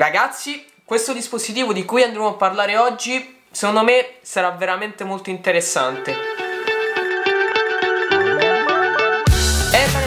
Ragazzi, questo dispositivo di cui andremo a parlare oggi, secondo me sarà veramente molto interessante.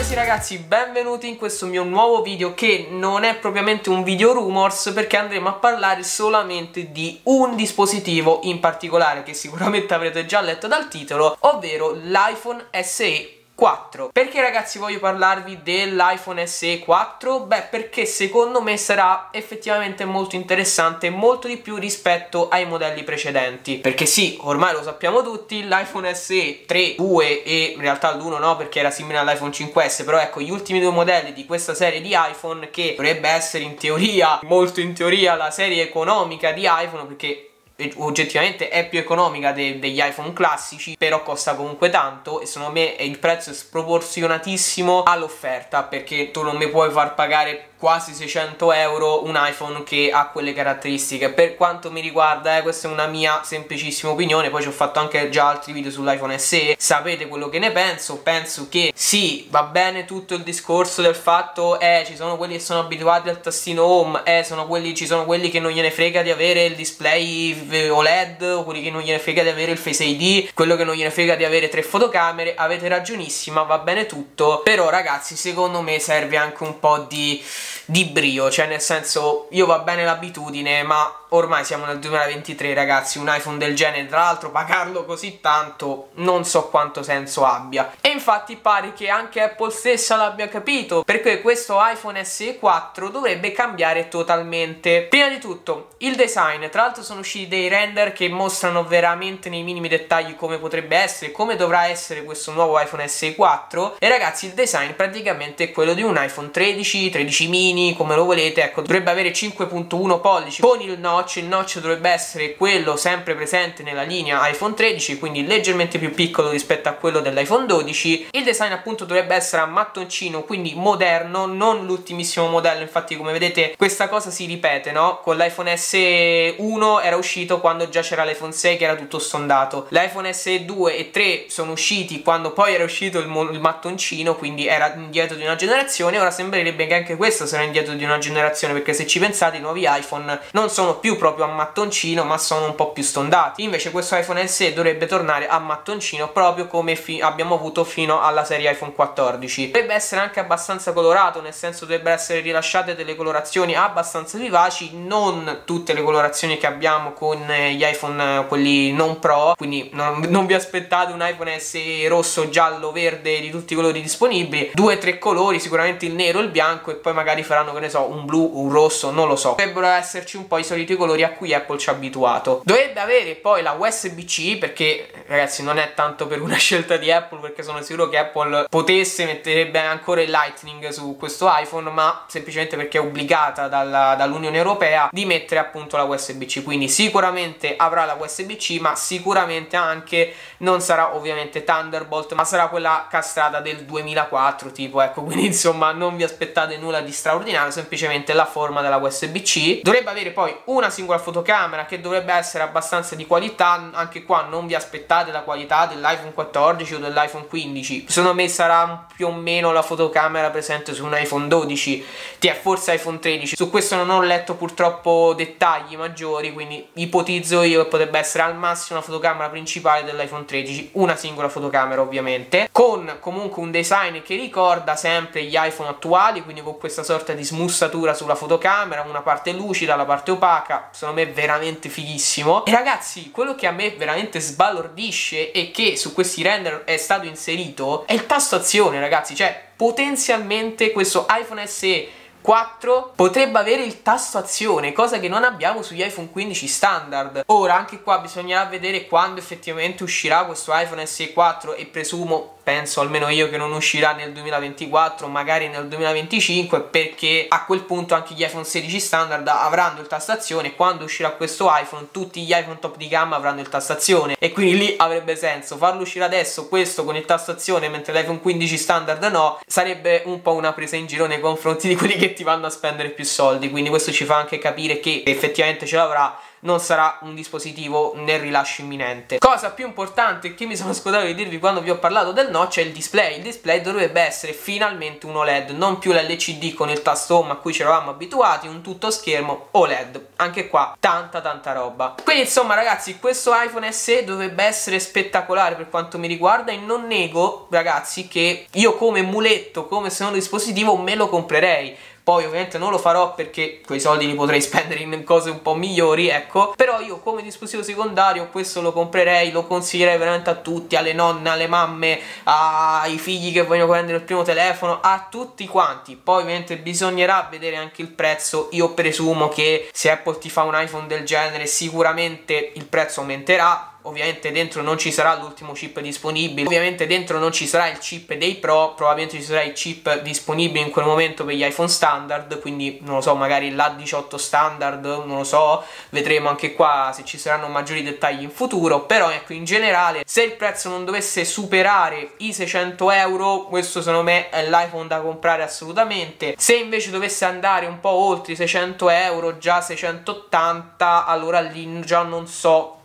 sì ragazzi, benvenuti in questo mio nuovo video che non è propriamente un video rumors perché andremo a parlare solamente di un dispositivo in particolare che sicuramente avrete già letto dal titolo, ovvero l'iPhone SE 4 Perché ragazzi voglio parlarvi dell'iPhone SE 4? Beh perché secondo me sarà effettivamente molto interessante molto di più rispetto ai modelli precedenti Perché sì, ormai lo sappiamo tutti, l'iPhone SE 3, 2 e in realtà l'1 no perché era simile all'iPhone 5S Però ecco gli ultimi due modelli di questa serie di iPhone che dovrebbe essere in teoria, molto in teoria la serie economica di iPhone Perché oggettivamente è più economica de degli iPhone classici però costa comunque tanto e secondo me il prezzo è sproporzionatissimo all'offerta perché tu non mi puoi far pagare quasi 600 euro un iPhone che ha quelle caratteristiche. Per quanto mi riguarda eh, questa è una mia semplicissima opinione poi ci ho fatto anche già altri video sull'iPhone SE. Sapete quello che ne penso? Penso che sì va bene tutto il discorso del fatto eh ci sono quelli che sono abituati al tastino home eh sono quelli, ci sono quelli che non gliene frega di avere il display OLED o quelli che non gliene frega di avere il Face ID quello che non gliene frega di avere tre fotocamere avete ragionissima va bene tutto. Però ragazzi secondo me serve anche un po' di di brio, cioè nel senso io va bene l'abitudine ma ormai siamo nel 2023 ragazzi, un iPhone del genere, tra l'altro pagarlo così tanto non so quanto senso abbia. E infatti pare che anche Apple stessa l'abbia capito, perché questo iPhone SE 4 dovrebbe cambiare totalmente. Prima di tutto, il design, tra l'altro sono usciti dei render che mostrano veramente nei minimi dettagli come potrebbe essere, come dovrà essere questo nuovo iPhone SE 4 e ragazzi il design praticamente è quello di un iPhone 13, 13 mini, come lo volete, ecco dovrebbe avere 5.1 pollici con il notch il notch dovrebbe essere quello sempre presente nella linea iPhone 13, quindi leggermente più piccolo rispetto a quello dell'iPhone 12. Il design appunto dovrebbe essere a mattoncino, quindi moderno, non l'ultimissimo modello, infatti come vedete questa cosa si ripete, no? Con l'iPhone S1 era uscito quando già c'era l'iPhone 6 che era tutto stondato. L'iPhone S2 e 3 sono usciti quando poi era uscito il, il mattoncino, quindi era indietro di una generazione, ora sembrerebbe che anche questo sarà indietro di una generazione, perché se ci pensate i nuovi iPhone non sono più proprio a mattoncino ma sono un po' più stondati. Invece questo iPhone SE dovrebbe tornare a mattoncino proprio come abbiamo avuto fino alla serie iPhone 14 dovrebbe essere anche abbastanza colorato nel senso dovrebbero essere rilasciate delle colorazioni abbastanza vivaci non tutte le colorazioni che abbiamo con gli iPhone quelli non pro. Quindi non, non vi aspettate un iPhone SE rosso, giallo, verde di tutti i colori disponibili. Due o tre colori sicuramente il nero il bianco e poi magari faranno che ne so un blu, un rosso, non lo so. Dovrebbero esserci un po' i soliti colori a cui Apple ci ha abituato. Dovrebbe avere poi la USB-C perché ragazzi non è tanto per una scelta di Apple perché sono sicuro che Apple potesse metterebbe ancora il Lightning su questo iPhone ma semplicemente perché è obbligata dall'Unione Europea di mettere appunto la USB-C quindi sicuramente avrà la USB-C ma sicuramente anche non sarà ovviamente Thunderbolt ma sarà quella castrata del 2004 tipo ecco. Quindi insomma non vi aspettate nulla di straordinario semplicemente la forma della USB-C dovrebbe avere poi una singola fotocamera che dovrebbe essere abbastanza di qualità. Anche qua non vi aspettate la qualità dell'iPhone 14 o dell'iPhone 15 secondo me sarà più o meno la fotocamera presente su un iPhone 12 è forse iPhone 13 su questo non ho letto purtroppo dettagli maggiori quindi ipotizzo io che potrebbe essere al massimo la fotocamera principale dell'iPhone 13 una singola fotocamera ovviamente con comunque un design che ricorda sempre gli iPhone attuali quindi con questa sorta di smussatura sulla fotocamera una parte lucida la parte opaca secondo me veramente fighissimo e ragazzi quello che a me veramente sbalordisce e che su questi render è stato inserito è il tasto azione ragazzi cioè potenzialmente questo iPhone SE 4 potrebbe avere il tasto azione, cosa che non abbiamo sugli iPhone 15 standard. Ora, anche qua bisognerà vedere quando effettivamente uscirà questo iPhone SE 4 e presumo penso almeno io che non uscirà nel 2024 magari nel 2025 perché a quel punto anche gli iPhone 16 standard avranno il tastazione. Quando uscirà questo iPhone tutti gli iPhone top di gamma avranno il tastazione. E quindi lì avrebbe senso farlo uscire adesso questo con il tastazione mentre l'iPhone 15 standard no. Sarebbe un po' una presa in giro nei confronti di quelli che ti vanno a spendere più soldi. Quindi questo ci fa anche capire che effettivamente ce l'avrà non sarà un dispositivo nel rilascio imminente. Cosa più importante che mi sono scordato di dirvi quando vi ho parlato del notch è il display. Il display dovrebbe essere finalmente un OLED, non più l'LCD con il tasto home a cui ci eravamo abituati, un tutto schermo OLED. Anche qua tanta tanta roba. Quindi insomma ragazzi questo iPhone SE dovrebbe essere spettacolare per quanto mi riguarda e non nego ragazzi che io come muletto, come secondo dispositivo me lo comprerei poi ovviamente non lo farò perché quei soldi li potrei spendere in cose un po' migliori, ecco. Però io come dispositivo secondario questo lo comprerei, lo consiglierei veramente a tutti, alle nonne, alle mamme, ai figli che vogliono prendere il primo telefono, a tutti quanti. Poi ovviamente bisognerà vedere anche il prezzo. Io presumo che se Apple ti fa un iPhone del genere sicuramente il prezzo aumenterà ovviamente dentro non ci sarà l'ultimo chip disponibile. Ovviamente dentro non ci sarà il chip dei Pro. Probabilmente ci sarà il chip disponibile in quel momento per gli iPhone standard. Quindi non lo so magari l'A18 standard non lo so. Vedremo anche qua se ci saranno maggiori dettagli in futuro. Però ecco in generale se il prezzo non dovesse superare i 600 euro questo secondo me è l'iPhone da comprare assolutamente. Se invece dovesse andare un po' oltre i 600 euro già 680 allora lì già non so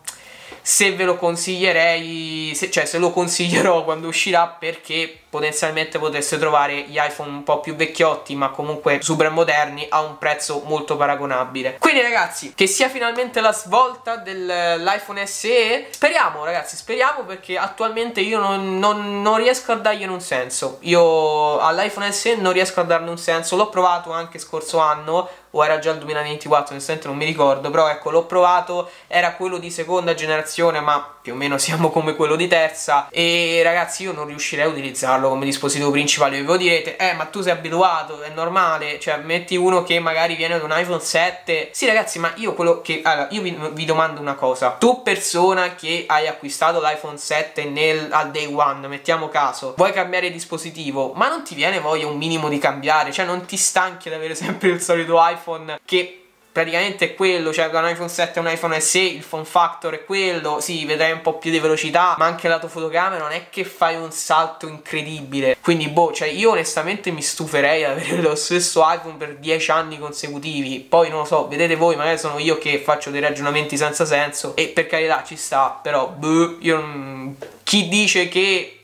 se ve lo consiglierei, se, cioè se lo consiglierò quando uscirà perché potenzialmente potreste trovare gli iPhone un po' più vecchiotti ma comunque super moderni a un prezzo molto paragonabile. Quindi ragazzi che sia finalmente la svolta dell'iPhone SE speriamo ragazzi speriamo perché attualmente io non, non, non riesco a dargliene un senso. Io all'iPhone SE non riesco a darne un senso l'ho provato anche scorso anno o era già il 2024, onestamente non mi ricordo, però ecco l'ho provato, era quello di seconda generazione ma più o meno siamo come quello di terza. E ragazzi io non riuscirei a utilizzarlo come dispositivo principale, voi direte eh ma tu sei abituato, è normale, cioè metti uno che magari viene da un iPhone 7, sì ragazzi ma io quello che, allora io vi, vi domando una cosa, tu persona che hai acquistato l'iPhone 7 nel, al day one, mettiamo caso, vuoi cambiare dispositivo, ma non ti viene voglia un minimo di cambiare, cioè non ti stanchi ad avere sempre il solito iPhone iPhone che praticamente è quello, cioè da un iPhone 7 a un iPhone SE il phone factor è quello, sì, vedrai un po' più di velocità, ma anche lato fotocamera non è che fai un salto incredibile. Quindi boh, cioè io onestamente mi stuferei ad avere lo stesso iPhone per 10 anni consecutivi. Poi non lo so, vedete voi, magari sono io che faccio dei ragionamenti senza senso e per carità ci sta, però boh, io non... chi dice che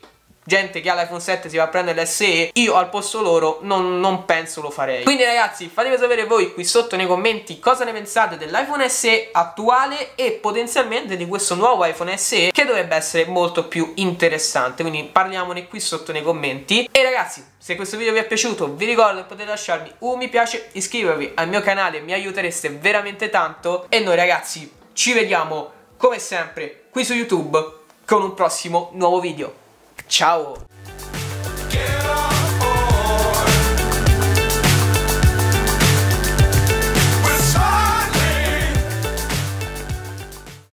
gente che ha l'iPhone 7 si va a prendere l'SE, io al posto loro non, non, penso lo farei. Quindi ragazzi fatemi sapere voi qui sotto nei commenti cosa ne pensate dell'iPhone SE attuale e potenzialmente di questo nuovo iPhone SE che dovrebbe essere molto più interessante. Quindi parliamone qui sotto nei commenti. E ragazzi se questo video vi è piaciuto vi ricordo che potete lasciarmi un mi piace, iscrivervi al mio canale, mi aiutereste veramente tanto. E noi ragazzi ci vediamo come sempre qui su YouTube con un prossimo nuovo video. Ciao!